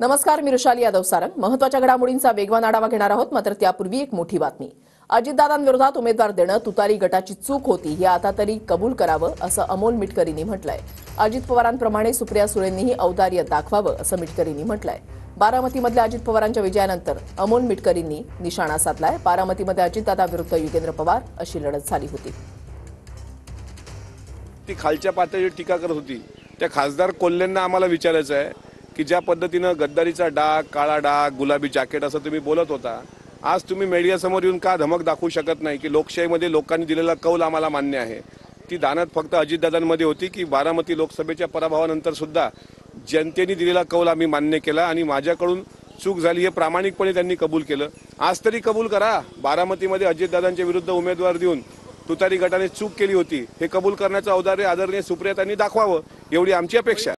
नमस्कार मी रुशाली यादव सारंग. महत्त्वाच्या घडामोडींचा वेगवान आढावा घेणार आहोत मात्र त्यापूर्वी एक मोठी बातमी. अजितदादांविरोधात उमेदवार देणं तुतारी गटाची चूक होती हे आता तरी कबूल करावं असं अमोल मिटकरींनी म्हटलंय. अजित पवारांप्रमाणे सुप्रिया सुळेंनीही औदार्य दाखवावं असं मिटकरींनी म्हटलंय. बारामतीमधल्या अजित पवारांच्या विजयानंतर अमोल मिटकरींनी निशाणा साधलाय. बारामतीमध्ये अजितदादा विरुद्ध युगेंद्र पवार अशी लढत झाली होती. ती खालच्या पातळीवर टीका करत होती. त्या खासदार कोल्हेंना आम्हाला विचारायचं आहे. की ज्या पद्धतीनं गद्दारीचा डाग काळा डाग गुलाबी जॅकेट असं तुम्ही बोलत होता आज तुम्ही मीडियासमोर येऊन का धमक दाखवू शकत नाही की लोकशाहीमध्ये लोकांनी दिलेला कौल आम्हाला मान्य आहे? ती दानत फक्त अजितदादांमध्ये होती की बारामती लोकसभेच्या पराभवानंतर सुद्धा जनतेने दिलेला कौल आम्ही मान्य केला आणि माझ्याकडून चूक झाली हे प्रामाणिकपणे त्यांनी कबूल केलं. आज तरी कबूल करा. बारामतीमध्ये अजितदादांच्या विरुद्ध उमेदवार देऊन तुतारी गटाने चूक केली होती. हे कबूल करण्याचं औदार्य आदरणीय सुप्रिया त्यांनी दाखवावं. एवढी आमची अपेक्षा